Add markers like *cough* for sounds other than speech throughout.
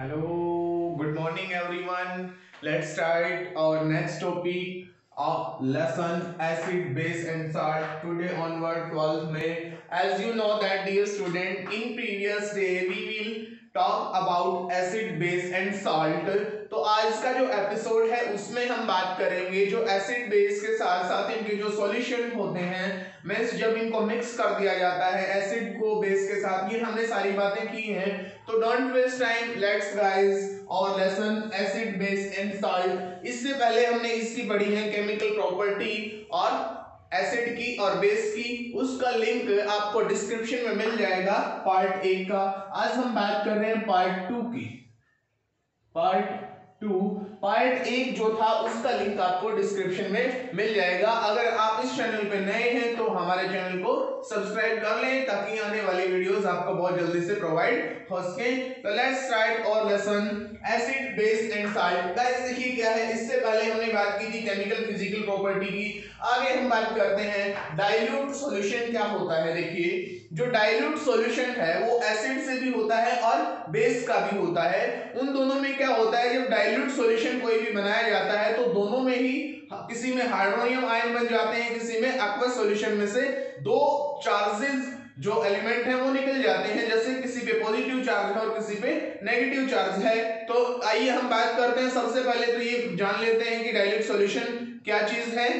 Hello, good morning everyone. Let's start our next topic of lesson acid, base and salt. Today onward 12 May. As you know that dear student, in previous day we will talk about acid, base and salt. तो आज का जो episode है उसमें हम बात करेंगे जो एसिड बेस के साथ साथ इनके जो सॉल्यूशन होते हैं मीन्स जब इनको मिक्स कर दिया जाता है एसिड को बेस के साथ ये हमने सारी बातें की हैं तो don't waste time let's guys our lesson acid base and salt इससे पहले हमने इसकी पढ़ी है केमिकल प्रॉपर्टी और एसिड की और बेस की, उसका लिंक आपको डिस्क्रिप्शन में मिल जाएगा पार्ट एक का। आज हम बात कर रहे हैं पार्ट टू की। पार्ट टू पार्ट एक जो था उसका लिंक आपको डिस्क्रिप्शन में मिल जाएगा। अगर आप इस चैनल पे नए हैं तो हमारे चैनल को सब्सक्राइब कर लें ताकि आने वाली वीडियोस आपको बहुत जल्दी से प्रोवाइड हो सके। तो let's start our lesson acid base and salt guys देखिए क्या है, इससे पहले हमने बात की थी केमिकल फ़िज़िकल प्रॉपर्टी की। आगे हम बात करते हैं डाइल्यूट सॉल्यूशन क्या होता है। देखिए, जो डाइल्यूट सॉल्यूशन है, वो एसिड से भी होता है और बेस का भी होता है। उन दोनों में क्या होता है, जब डाइल्यूट सॉल्यूशन कोई भी बनाया जाता है तो दोनों में ही किसी में हाइड्रोनियम आयन बन जाते हैं, किसी में एक्वस सॉल्यूशन में से दो चार्जेस जो एलिमेंट है, वो निकल जाते हैं। जैसे किसी पे पॉजिटिव चार्ज है और किसी पे नेगेटिव चार्ज है। तो आइए हम बात करते हैं सबसे पहले तो ये जान लेते हैं कि डाइल्यूट सॉल्यूशन क्या चीज़ है।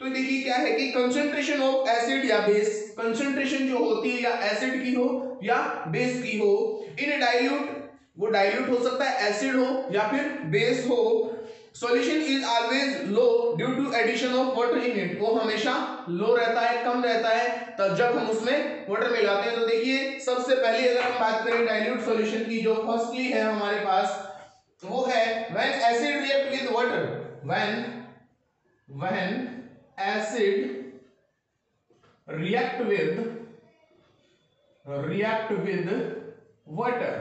तो देखिए क्या है कि कंसंट्रेशन ऑफ़ एसिड या बेस कंसंट्रेशन जो होती है, या एसिड की हो या बेस की हो, इन डाइल्यूट वो डाइल्यूट हो सकता है एसिड हो या फिर बेस हो। Solution is always low due to addition of water in it वो हमेशा लो रहता है, कम रहता है। तब जब हम उसमें वाटर मिलाते हैं तो देखिए, सबसे पहले अगर हम बात करें डाइल्यूट सॉल्यूशन की, जो फर्स्टली है हमारे पास, वो है when acid react with water when when acid react with react with water.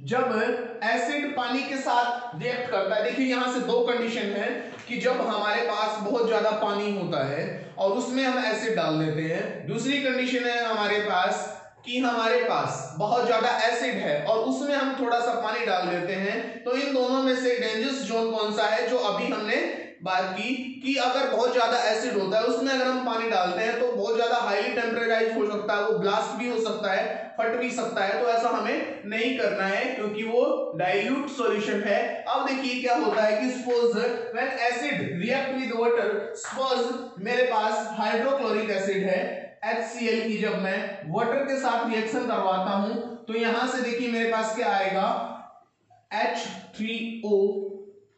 जब एसिड पानी के साथ रिएक्ट करता है, देखिए यहाँ से दो कंडीशन है कि जब हमारे पास बहुत ज़्यादा पानी होता है और उसमें हम एसिड डाल देते हैं। दूसरी कंडीशन है हमारे पास कि हमारे पास बहुत ज़्यादा एसिड है और उसमें हम थोड़ा सा पानी डाल देते हैं। तो इन दोनों में से डेंजरस जोन कौन सा है जो अभी हमने बात की कि अगर बहुत ज़्यादा एसिड होता है, उसमें अगर हम पानी डालते हैं तो बहुत ज़्यादा हाईली टेम्परेराइज हो सकता है, वो ब्लास्ट भी हो सकता है, फट भी सकता है तो ऐसा हमें नहीं करना है, क्योंकि वो डाइल्यूट सॉल्यूशन है। अब देखिए क्या होता है कि suppose when acid react with water suppose मेरे पास हाइड्रोक्लोरिक एसिड है HCl की जब मैं वाटर के साथ रिएक्शन करवाता हूँ तो यहाँ से देखिए मेरे पास क्या आएगा? H3O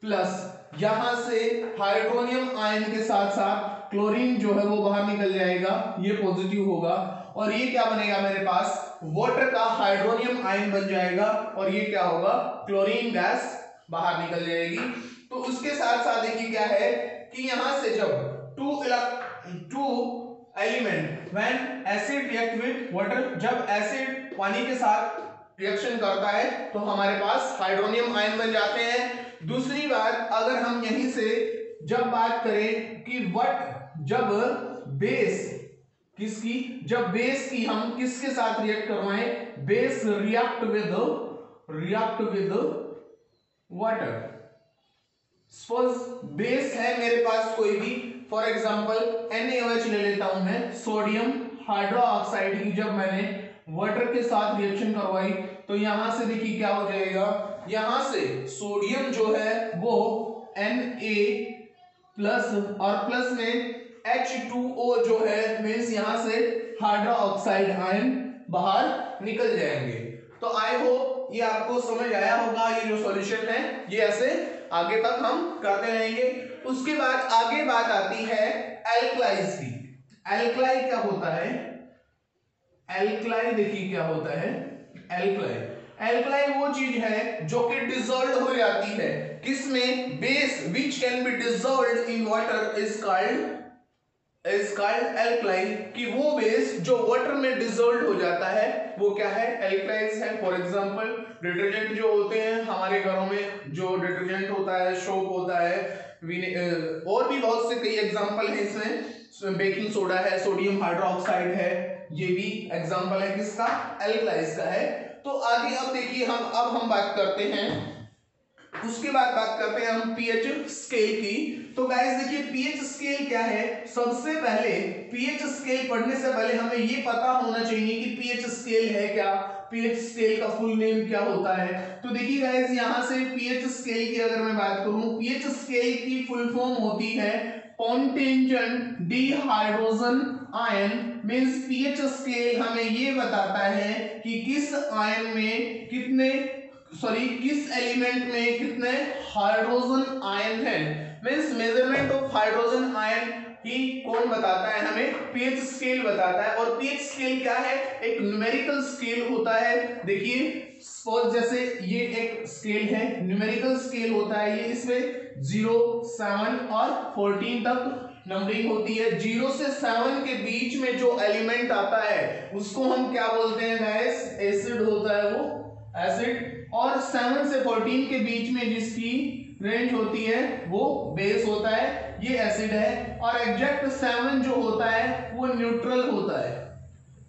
प्लस यहाँ से हाइड्रोनियम आयन के साथ साथ क्लोरीन जो है वो बाहर निकल जाएगा, ये पॉजिटिव होगा। और ये क्या बनेगा मेरे पास? वाटर का हाइड्रोनियम आयन बन जाएगा और ये क्या होगा? क्लोरीन गैस बाहर निकल जाएगी। तो उसके साथ साथ देखिए क्या है कि यहाँ से जब two two element when acid react with water जब एसिड पानी के साथ रिएक्शन करता है तो हमारे पास हाइड्रोनियम आयन बन जाते हैं। दूसरी बात, अगर हम यहीं से जब बात करें कि वट जब बेस किसकी, जब बेस की हम किसके साथ रिएक्ट करवाएँ? Base react with react with water suppose base है मेरे पास कोई भी फॉर एग्जांपल NaOH ले लेता हूँ मैं सोडियम हाइड्रोक्साइड की जब मैंने वाटर के साथ रिएक्शन करवाई तो यहाँ से देखिए क्या हो जाएगा? यहाँ से सोडियम जो है वो Na प्लस और प्लस में H2O जो है मीन्स यहाँ से हाइड्रोक्साइड आयन बाहर निकल जाएँगे। तो आई होप ये आपको समझ आया होगा, ये जो सॉल्यूशन है, ये ऐसे आगे तक हम करते रहेंगे। उसके बाद आगे बात आती है एल्कलाइज की। एल्कलाई क्या होता है? एल्कलाई देखिए क्या होता है। एल्कलाई एल्कलाई वो चीज़ है जो कि डिजोल्व हो जाती है। किसमें? Base which can be dissolve in water is called is called alkaline कि वो बेस जो वाटर में डिजोल्व हो जाता है, वो क्या है? एल्कलाइज है। फॉर एग्जांपल डिटर्जेंट जो होते हैं, हमारे घरों में जो डिटर्जेंट होता है सोप होता है और भी बहुत से कई एग्जांपल हैं इसमें। बेकिंग सोडा है सोडियम हाइड्रोक्साइड है, ये भी एग्जांपल है किसका? एल्कलाइज का है। तो आगे अब देखिए हम, अब हम बात करते हैं। उसके बाद बात करते हैं हम पीएच स्केल की। तो गाइस देखिए पीएच स्केल क्या है? सबसे पहले पीएच स्केल पढ़ने से पहले हमें ये पता होना चाहिए कि पीएच स्केल है क्या? पीएच स्केल का फुल नेम क्या होता है? तो देखिए गाइस यहाँ से पीएच स्केल की अगर मैं बात करूँ पीएच स्केल की फुल फॉर्म होती है contingent dihydrogen ion means pH scale हमें ये बताता है कि किस आयन में कितने सॉरी किस एलिमेंट में कितने हाइड्रोजन आयन है। Means measurement of hydrogen ion ही कौन बताता है? हमें पीएच स्केल बताता है। और पीएच स्केल क्या है? एक न्यूमेरिकल स्केल होता है। देखिए जैसे ये एक स्केल है न्यूमेरिकल स्केल होता है ये इसमें। ज़ीरो, सेवन और फोर्टीन तक नंबरिंग होती है। ज़ीरो से सेवन के बीच में जो एलिमेंट आता है, उसको हम क्या बोलते हैं गैस एसिड होता है वो एसिड और सेवन से फोर्टीन के बीच में जिसकी रेंज होती है, वो बेस होता है। ये एसिड है। और एग्जैक्ट सेवन जो होता है, वो न्यूट्रल होता है।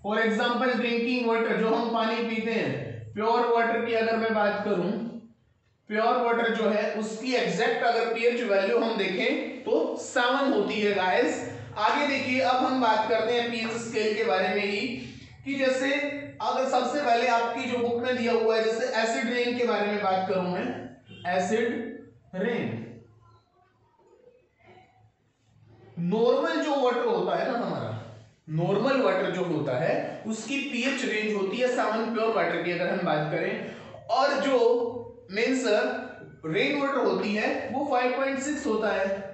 फॉर एग्ज़ाम्पल ड्रिंकिंग वाटर जो हम पानी पीते हैं प्योर वाटर की अगर मैं बात करूँ प्योर वाटर जो है, उसकी एग्जैक्ट अगर पीएच वैल्यू हम देखें तो सेवन होती है गाइस आगे देखिए, अब हम बात करते हैं पीएच स्केल के बारे में ही, कि जैसे अगर सबसे पहले आपकी जो बुक में दिया हुआ है, जैसे एसिड रेन के बारे में बात करूँ मैं एसिड रेन नॉर्मल जो वाटर होता है ना हमारा नॉर्मल वाटर जो होता है, उसकी पीएच रेंज होती है सेवन प्योर वाटर की, अगर हम बात करें. और जो मीन्स रेन वाटर होती है, वो 5.6 होता है।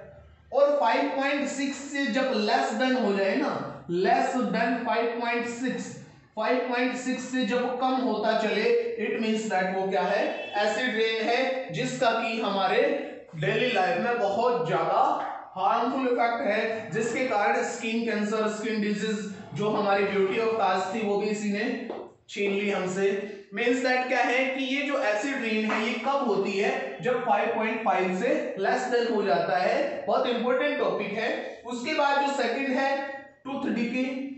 और 5.6 से जब लेस देन हो जाए ना लेस देन 5.6 5.6 से जब कम होता चले इट मींस दैट वो क्या है? एसिड रेन है, जिसका कि हमारे डेली लाइफ में बहुत ज़्यादा हार्मफुल इफ़ेक्ट है, जिसके कारण स्किन कैंसर स्किन डिज़ीज़ जो हमारी ब्यूटी ऑफ़ ताज थी, वो भी इसी ने छीन ली हमसे। मीन्स दैट क्या है कि ये जो एसिड रेन है, ये कब होती है? जब 5.5 से लेस देन हो जाता है। बहुत इंपॉर्टेंट टॉपिक है। उसके बाद जो सेकंड है टूथ डिके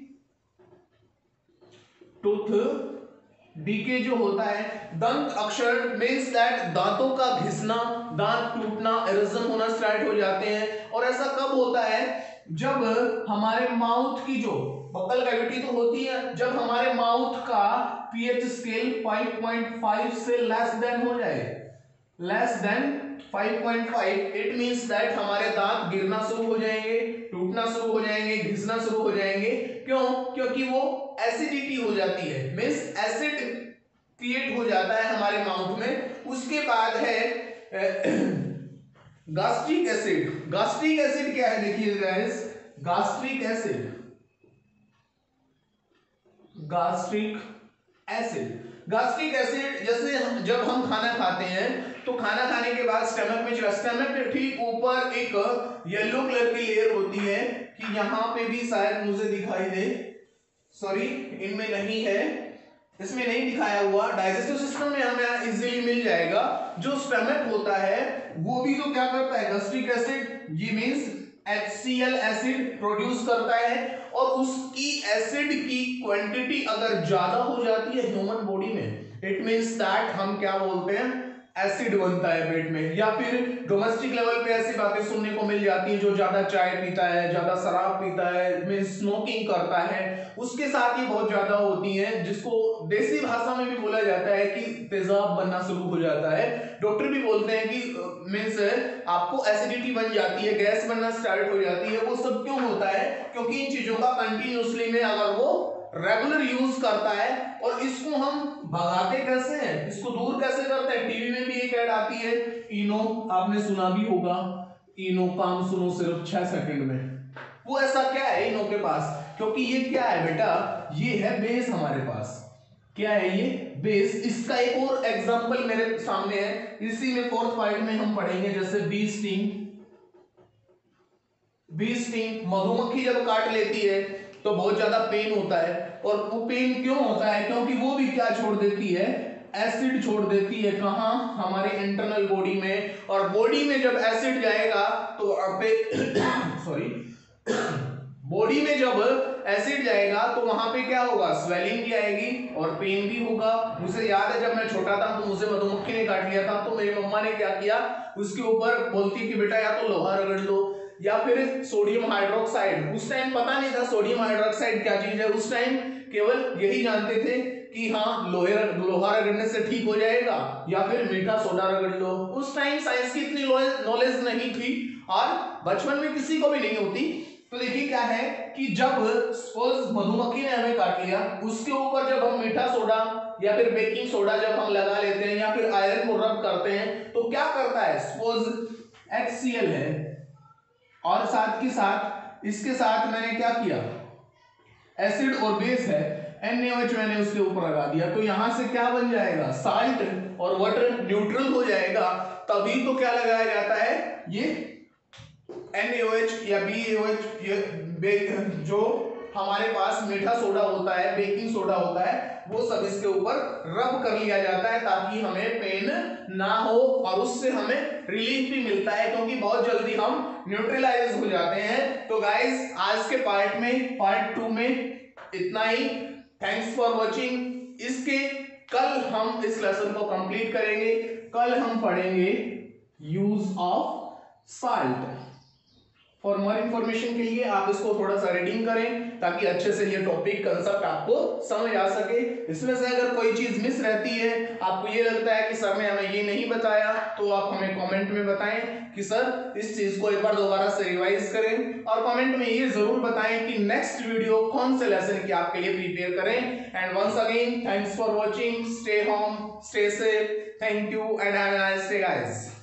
टूथ डीके जो होता है, दंत अक्षर मीन्स दैट दांतों का घिसना, दांत टूटना एरोजन होना स्टार्ट हो जाते हैं। और ऐसा कब होता है? जब हमारे माउथ की जो बकल कैविटी तो होती है, जब हमारे माउथ का पीएच स्केल 5.5 से लेस देन हो जाए। Less than 5.5 it means that हमारे दांत गिरना शुरू हो जाएँगे, टूटना शुरू हो जाएँगे, घिसना शुरू हो जाएँगे। क्यों? क्योंकि वो एसिडिटी हो जाती है मीन्स एसिड क्रिएट हो जाता है हमारे माउथ में। उसके बाद है गास्ट्रिक एसिड गास्ट्रिक एसिड क्या है, देखिए guys gastric acid gastric acid gastric acid जैसे जब हम खाना खाते हैं तो खाना खाने के बाद स्टमक में चला स्टमक के ठीक ऊपर एक येलो कलर की लेयर होती है, कि यहाँ पे भी शायद मुझे दिखाई दे। सॉरी इनमें नहीं है। इसमें नहीं दिखाया हुआ। डाइजेस्टिव सिस्टम में हमें इजीली मिल जाएगा। जो स्टमक होता है, वो भी तो क्या करता है? गैस्ट्रिक एसिड ये मींस HCl एसिड प्रोड्यूस करता है और उसकी एसिड की क्वांटिटी अगर ज़्यादा हो जाती है ह्यूमन बॉडी में इट मींस दैट हम क्या बोलते हैं? एसिड बनता है पेट में, या फिर डोमेस्टिक लेवल पे ऐसी बातें सुनने को मिल जाती हैं जो ज़्यादा चाय पीता है, ज़्यादा शराब पीता है मीन स्मोकिंग करता है। उसके साथ ही बहुत ज़्यादा होती हैं, जिसको देसी भाषा में भी बोला जाता है कि तेजाब बनना शुरू हो जाता है। डॉक्टर भी बोलते हैं कि मीन्स आपको एसिडिटी बन जाती है, गैस बनना स्टार्ट हो जाती है, वो सब क्यों होता है? क्योंकि इन चीज़ों का कंटिन्यूसली में अगर वो रेगुलर यूज़ करता है और इसको हम भगाते कैसे हैं? इसको दूर कैसे करते हैं? टीवी में भी एक ऐड आती है, इनो, आपने सुना भी होगा, इनो काम सुनो सिर्फ़ छह सेकंड में। वो ऐसा क्या है इनो के पास? क्योंकि ये क्या है बेटा? ये है बेस हमारे पास। क्या है ये? बेस इसका एक और एग्ज़ाम्पल मेरे सामने है। इसी में फोर्थ पार्ट में हम पढ़ेंगे, जैसे बी स्टिंग बी स्टिंग मधुमक्खी जब काट लेती है तो बहुत ज़्यादा पेन होता है। और वो पेन क्यों होता है? क्योंकि वो भी क्या छोड़ देती है? एसिड छोड़ देती है। कहा? हमारे इंटरनल बॉडी में। और बॉडी में जब एसिड जाएगा तो सॉरी बॉडी *coughs* *coughs* में जब एसिड जाएगा तो वहाँ पे क्या होगा? स्वेलिंग भी आएगी और पेन भी होगा। मुझे याद है, जब मैं छोटा था तो मुझे मधुमक्खी ने काट लिया था। तो मेरी मम्मा ने क्या किया? उसके ऊपर बोलती कि, बेटा, या तो लोहा रगड़ लो या फिर सोडियम हाइड्रोक्साइड उस टाइम पता नहीं था सोडियम हाइड्रोक्साइड क्या चीज़ है, उस टाइम केवल यही जानते थे कि हाँ लोहे लोहा रगड़ने से ठीक हो जाएगा, या फिर मीठा सोडा रगड़ लो। उस टाइम साइंस की इतनी नॉलेज नहीं थी, और बचपन में किसी को भी नहीं होती। तो देखिए क्या है कि जब सपोज़ मधुमक्खी ने हमें काट लिया, उसके ऊपर जब हम मीठा सोडा या फिर बेकिंग सोडा जब हम लगा लेते हैं या फिर आयरन को रब करते हैं तो क्या करता है? सपोज़ एच है और साथ के साथ, इसके साथ मैंने क्या किया? एसिड और बेस है NaOH मैंने उसके ऊपर लगा दिया। तो यहाँ से क्या बन जाएगा? साल्ट और वाटर न्यूट्रल हो जाएगा। तभी तो क्या लगाया जाता है? ये NaOH या BaOH ये जो हमारे पास मीठा सोडा होता है, बेकिंग सोडा होता है, वो सब इसके ऊपर रब कर लिया जाता है ताकि हमें पेन ना हो और उससे हमें रिलीफ भी मिलता है क्योंकि बहुत जल्दी हम न्यूट्रलाइज हो जाते हैं। तो गाइज़ आज के पार्ट में पार्ट टू में इतना ही। थैंक्स फॉर वॉचिंग इसके कल हम इस लेसन को कंप्लीट करेंगे। कल हम पढ़ेंगे use of salt for more information के लिए आप इसको थोड़ा सा रीडिंग करें, ताकि अच्छे से ये टॉपिक कंसेप्ट आपको समझ आ सके। इसमें से अगर कोई चीज़ मिस रहती है, आपको ये लगता है कि सर ने हमें ये नहीं बताया तो आप हमें कमेंट में बताएँ कि सर इस चीज़ को एक बार दोबारा से रिवाइज करें और कमेंट में ये ज़रूर बताएँ कि नेक्स्ट वीडियो कौन से लेसन की आपके लिए प्रिपेयर करें। And once again thanks for watching stay home stay safe thank you and have